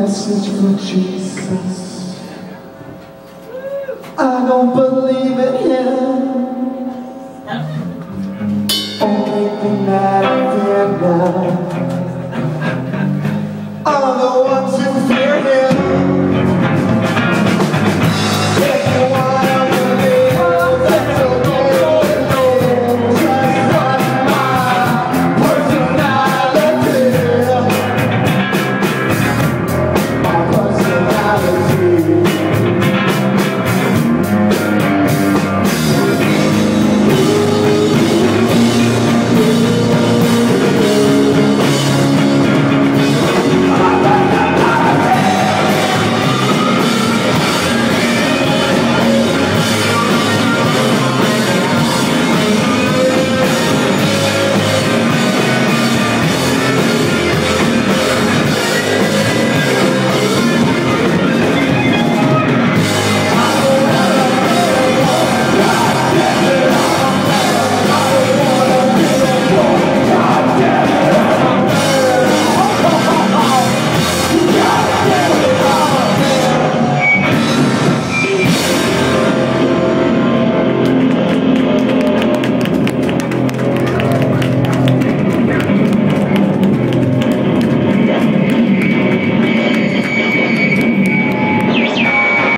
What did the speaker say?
message for Jesus. I don't believe it.